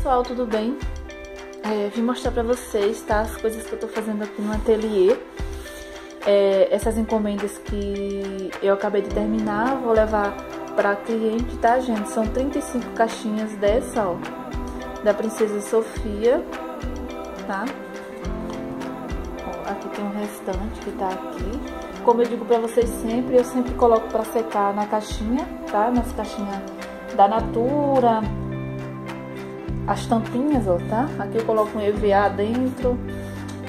Pessoal, tudo bem? É, vim mostrar pra vocês, tá? As coisas que eu tô fazendo aqui no ateliê. É, essas encomendas que eu acabei de terminar, vou levar pra cliente, tá, gente? São 35 caixinhas dessa, ó. Da Princesa Sofia, tá? Ó, aqui tem um restante que tá aqui. Como eu digo pra vocês sempre, eu sempre coloco pra secar na caixinha, tá? Nas caixinhas da Natura, as tampinhas, ó, tá? Aqui eu coloco um EVA dentro,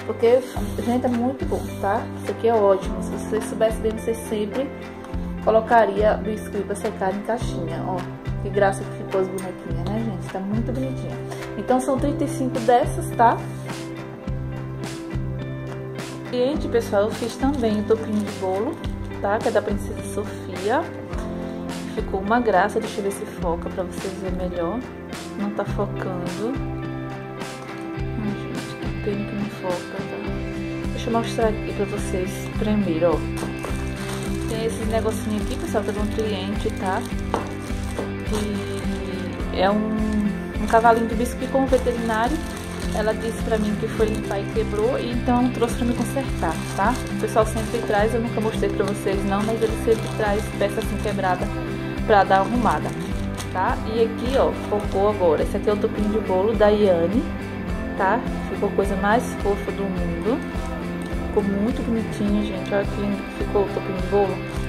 porque, gente, é muito bom, tá? Isso aqui é ótimo. Se vocês soubessem bem, vocês sempre colocaria biscuit pra secar em caixinha, ó. Que graça que ficou as bonequinhas, né, gente? Tá muito bonitinha. Então, são 35 dessas, tá? Gente, pessoal, eu fiz também o topinho de bolo, tá? Que é da Princesa Sofia. Ficou uma graça, deixa eu ver se foca pra vocês verem melhor. Não tá focando. Ai, gente, que pena que não foca, tá? Deixa eu mostrar aqui pra vocês primeiro, ó. Tem esse negocinho aqui, pessoal, que é de um cliente, tá? Que é um, um cavalinho de biscuit com o veterinário. Ela disse pra mim que foi limpar e quebrou, e então trouxe pra me consertar, tá? O pessoal sempre traz, eu nunca mostrei pra vocês não, mas ele sempre traz peça assim quebrada pra dar arrumada, tá? E aqui, ó, focou agora. Esse aqui é o topinho de bolo da Iane, tá? Ficou a coisa mais fofa do mundo. Ficou muito bonitinho, gente. Olha que lindo que ficou o topinho de bolo.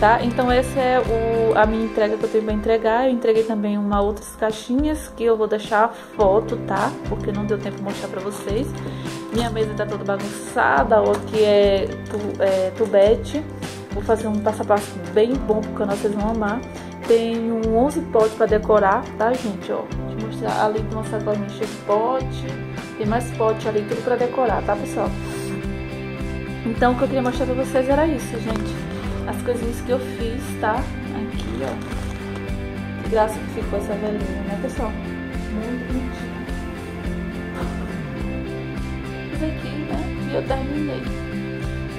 Tá? Então essa é o, a minha entrega que eu tenho pra entregar. Eu entreguei também uma outras caixinhas que eu vou deixar a foto, tá? Porque não deu tempo de mostrar pra vocês. Minha mesa tá toda bagunçada, ó, aqui é, tu, é tubete. Vou fazer um passo a passo bem bom pro canal, vocês vão amar. Um 11 potes pra decorar, tá, gente? Ó, deixa eu mostrar ali uma sacolinha cheia de pote. Tem mais pote ali, tudo pra decorar, tá, pessoal? Então, o que eu queria mostrar pra vocês era isso, gente as coisinhas que eu fiz, tá? Aqui, ó. Que graça que ficou essa velhinha, né, pessoal? Muito bonitinha. Isso aqui, né? E eu terminei.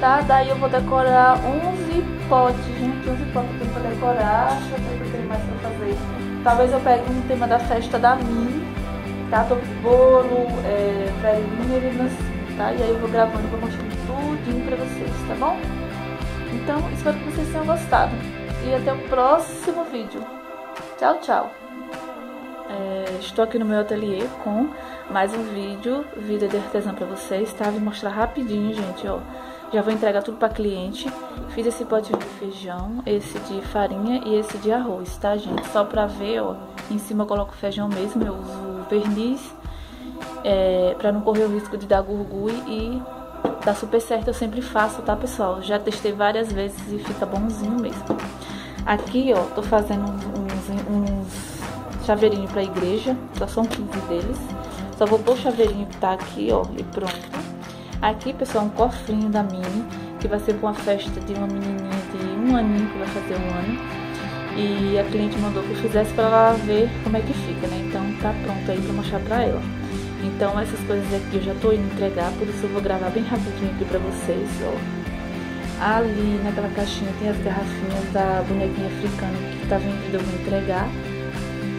Tá? Daí eu vou decorar 11 potes, gente. 11 potes tenho pra decorar. Deixa eu ver o que eu tenho mais pra fazer. Talvez eu pegue um tema da festa da Mini, tá? Tô bolo, é, velhinhas, tá? E aí eu vou gravando, vou mostrando tudinho pra vocês, tá bom? Então, espero que vocês tenham gostado. E até o próximo vídeo. Tchau, tchau. É, estou aqui no meu ateliê com mais um vídeo, vida de artesã para vocês, tá? Vou mostrar rapidinho, gente, ó. Já vou entregar tudo para cliente. Fiz esse potinho de feijão, esse de farinha e esse de arroz, tá, gente? Só pra ver, ó. Em cima eu coloco feijão mesmo, eu uso verniz. É, pra não correr o risco de dar gurgui e Dá super certo, eu sempre faço, tá, pessoal? Já testei várias vezes e fica bonzinho mesmo. Aqui, ó, tô fazendo uns, uns chaveirinhos pra igreja, só são 15 deles. Só vou pôr o chaveirinho que tá aqui, ó, e pronto. Aqui, pessoal, um cofrinho da Mini, que vai ser pra uma festa de uma menininha de um aninho, que vai fazer um ano. E a cliente mandou que eu fizesse pra ela ver como é que fica, né? Então tá pronto aí pra mostrar pra ela. Então essas coisas aqui eu já tô indo entregar, por isso eu vou gravar bem rapidinho aqui pra vocês, ó. Ali naquela caixinha tem as garrafinhas da bonequinha africana que tá vendida, eu vou entregar.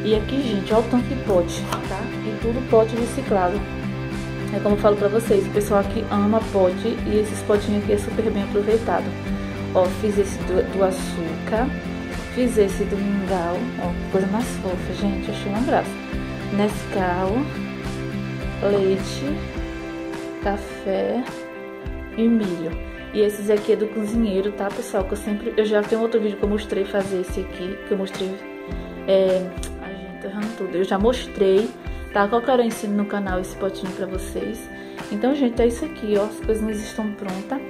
E aqui, gente, ó o tanto de pote, tá? E tudo pote reciclado. É como eu falo pra vocês, o pessoal aqui ama pote e esses potinhos aqui é super bem aproveitado. Ó, fiz esse do, do açúcar, fiz esse do mingau, ó, coisa mais fofa, gente, achei uma graça. Nescau, leite, café e milho. E esses aqui é do cozinheiro, tá, pessoal? Que eu sempre... Eu já tenho outro vídeo que eu mostrei fazer esse aqui, que eu mostrei... É... Ai, gente, errando tudo. Eu já mostrei, tá? Eu ensino no canal esse potinho pra vocês. Então, gente, é isso aqui, ó. As coisinhas estão prontas.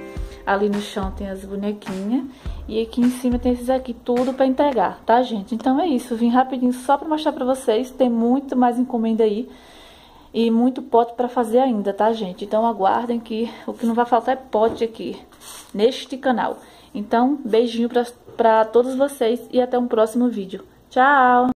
Ali no chão tem as bonequinhas. E aqui em cima tem esses aqui, tudo pra entregar, tá, gente? Então é isso, vim rapidinho só pra mostrar pra vocês. Tem muito mais encomenda aí e muito pote para fazer ainda, tá, gente? Então aguardem que o que não vai faltar é pote aqui, neste canal. Então, beijinho para todos vocês e até um próximo vídeo. Tchau!